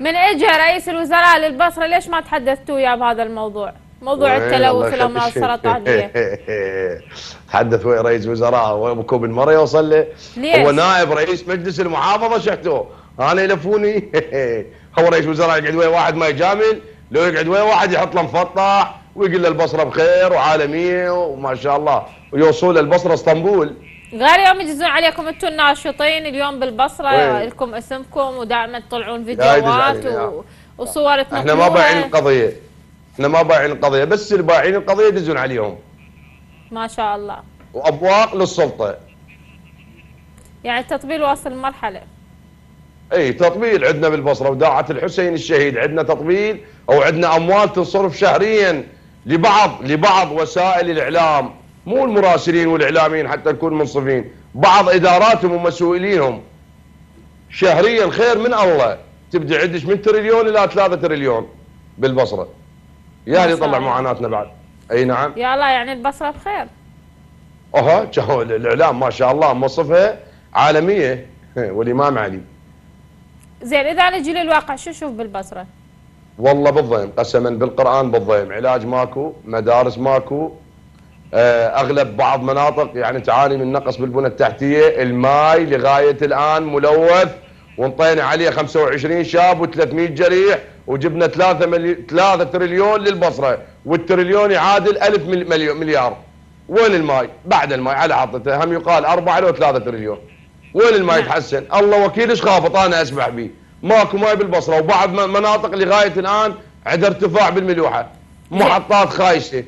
من اجى رئيس الوزراء للبصرة ليش ما تحدثتوا وياه بهذا الموضوع؟ موضوع وين التلوث يخليك. والامراض السرطانيه تحدث ويا رئيس وزراء؟ وابو بن مرة يوصل له؟ هو نائب رئيس مجلس المحافظة شحتوه أنا يلفوني. هو رئيس وزراء يقعد ويا واحد ما يجامل؟ لو يقعد ويا واحد يحط له مفطح ويقول له البصره بخير وعالمية وما شاء الله. ويوصل البصره اسطنبول. غير يوم يجزون عليكم أنتم الناشطين اليوم بالبصرة؟ لكم اسمكم ودائما تطلعون فيديوهات و... وصور إحنا ما تنقلوها. بايعين القضية إحنا ما بايعين القضية بس اللي بايعين القضية يدزون عليهم. ما شاء الله. وأبواق للسلطة. يعني التطبيل واصل مرحلة. إي تطبيل. عندنا بالبصرة وداعة الحسين الشهيد. عندنا تطبيل أو عندنا أموال تنصرف شهريا لبعض لبعض وسائل الإعلام. مو المراسلين والإعلاميين حتى نكون منصفين. بعض إداراتهم ومسؤولينهم. شهريا خير من الله. تبدأ عندش من تريليون إلى 3 تريليون بالبصرة. يا اللي الله. معاناتنا بعد. أي نعم. يا الله يعني البصرة بخير. أها جاو الإعلام ما شاء الله موصفها عالمية. والإمام علي. زين إذا نجي للواقع شو نشوف بالبصرة؟ والله بالضيم قسما بالقرآن بالضيم. علاج ماكو مدارس ماكو أغلب بعض مناطق يعني تعاني من نقص بالبنى التحتية. الماي لغاية الآن ملوث. وانطينا عليه 25 شاب و300 جريح وجبنا 3 ملي... 3 تريليون للبصرة. والتريليون يعادل 1000 مل- مليون مليار. وين الماي؟ بعد الماي على حطته. هم يقال 4 لو 3 تريليون. وين الماي نعم. يتحسن؟ الله وكيل إيش خافط أنا أسمح به ماكو ماي بالبصرة. وبعض مناطق لغاية الآن عند ارتفاع بالملوحه محطات خايسة.